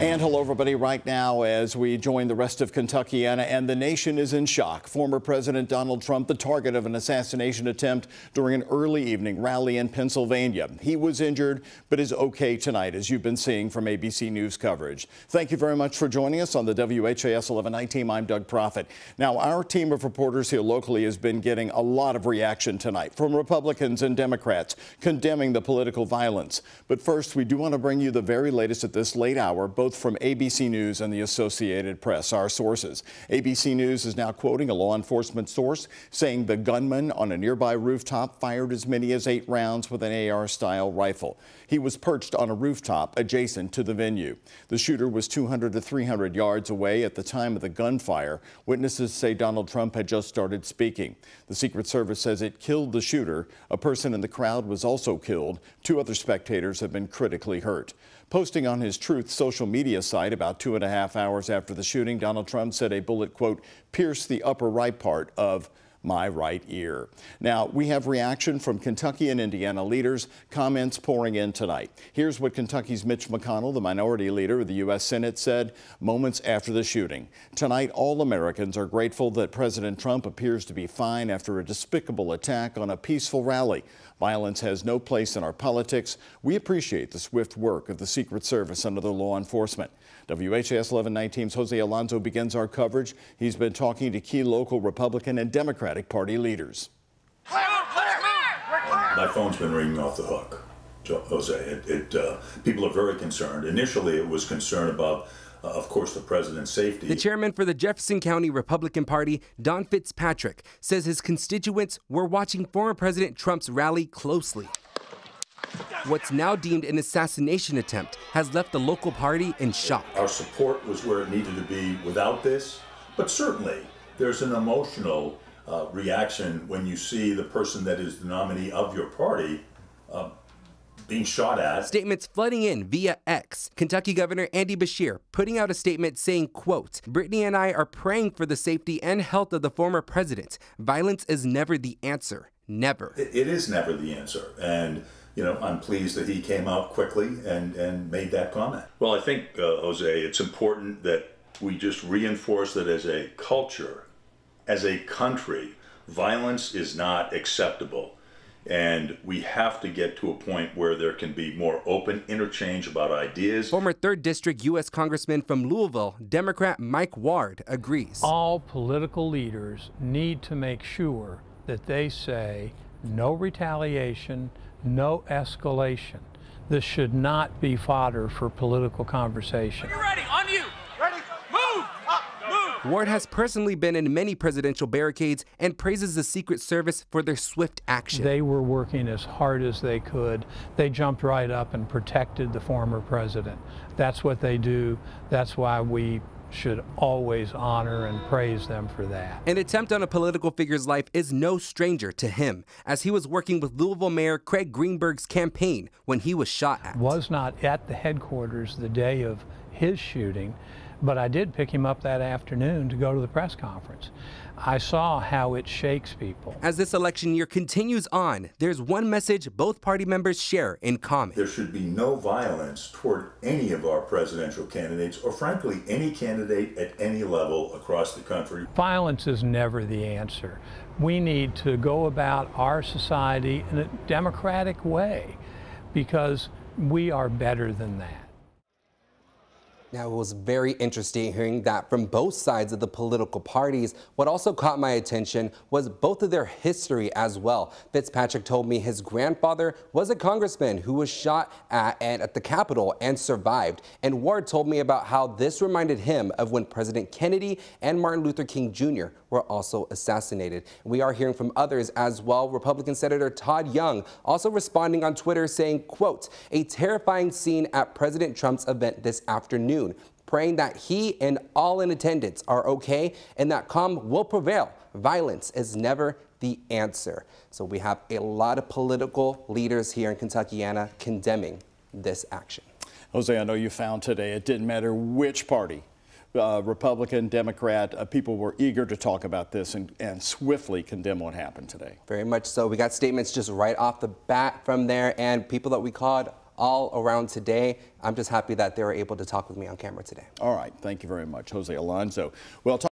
And hello, everybody, right now as we join the rest of Kentuckiana, and the nation is in shock. Former President Donald Trump, the target of an assassination attempt during an early evening rally in Pennsylvania. He was injured, but is okay tonight, as you've been seeing from ABC News coverage. Thank you very much for joining us on the WHAS 1119. I'm Doug Proffit. Now, our team of reporters here locally has been getting a lot of reaction tonight from Republicans and Democrats condemning the political violence. But first, we do want to bring you the very latest at this late hour, both both from ABC News and the Associated Press, our sources. ABC News is now quoting a law enforcement source saying the gunman on a nearby rooftop fired as many as eight rounds with an AR-style rifle. He was perched on a rooftop adjacent to the venue. The shooter was 200 to 300 yards away at the time of the gunfire. Witnesses say Donald Trump had just started speaking. The Secret Service says it killed the shooter. A person in the crowd was also killed. Two other spectators have been critically hurt. Posting on his Truth social media site about two and a half hours after the shooting, Donald Trump said a bullet, quote, pierced the upper right part of my right ear. Now, we have reaction from Kentucky and Indiana leaders, comments pouring in tonight. Here's what Kentucky's Mitch McConnell, the minority leader of the U.S. Senate, said moments after the shooting. Tonight, all Americans are grateful that President Trump appears to be fine after a despicable attack on a peaceful rally. Violence has no place in our politics. We appreciate the swift work of the Secret Service and other law enforcement. WHAS 1119's Jose Alonso begins our coverage. He's been talking to key local Republican and Democratic Party leaders. My phone's been ringing off the hook, Jose. It, it uh, people are very concerned. Initially, it was concern about uh, of course, the president's safety. The chairman for the Jefferson County Republican Party, Don Fitzpatrick, says his constituents were watching former President Trump's rally closely. What's now deemed an assassination attempt has left the local party in shock. Our support was where it needed to be without this, but certainly there's an emotional uh, reaction when you see the person that is the nominee of your party uh, being shot at. Statements flooding in via X. Kentucky Governor Andy Beshear putting out a statement saying, quote, Britainy and I are praying for the safety and health of the former president. Violence is never the answer. Never. it, it is never the answer. And you know, I'm pleased that he came out quickly and, and made that comment. Well, I think, uh, Jose, it's important that we just reinforce that as a culture, as a country, violence is not acceptable. And we have to get to a point where there can be more open interchange about ideas. Former 3rd District U.S. Congressman from Louisville, Democrat Mike Ward, agrees. All political leaders need to make sure that they say no retaliation, no escalation. This should not be fodder for political conversation. Are you ready? On you. Ready? Move! Up! Move! Ward has personally been in many presidential barricades and praises the Secret Service for their swift action. They were working as hard as they could. They jumped right up and protected the former president. That's what they do. That's why we should always honor and praise them for that. An attempt on a political figure's life is no stranger to him, as he was working with Louisville Mayor Craig Greenberg's campaign when he was shot at. Was not at the headquarters the day of his shooting, but I did pick him up that afternoon to go to the press conference. I saw how it shakes people. As this election year continues on, there's one message both party members share in common. There should be no violence toward any of our presidential candidates, or frankly, any candidate at any level across the country. Violence is never the answer. We need to go about our society in a democratic way because we are better than that. Now, it was very interesting hearing that from both sides of the political parties. What also caught my attention was both of their history as well. Fitzpatrick told me his grandfather was a congressman who was shot at, at the Capitol and survived. And Ward told me about how this reminded him of when President Kennedy and Martin Luther King Jr. were also assassinated. We are hearing from others as well. Republican Senator Todd Young also responding on Twitter saying, quote, a terrifying scene at President Trump's event this afternoon praying that he and all in attendance are okay and that calm will prevail. Violence is never the answer. So we have a lot of political leaders here in Kentuckiana condemning this action. Jose, I know you found today it didn't matter which party uh, Republican, Democrat, uh, people were eager to talk about this and, and, swiftly condemn what happened today. Very much so. We got statements just right off the bat from there, and people that we called all around today. I'm just happy that they were able to talk with me on camera today. All right. Thank you very much, Jose Alonso. Well,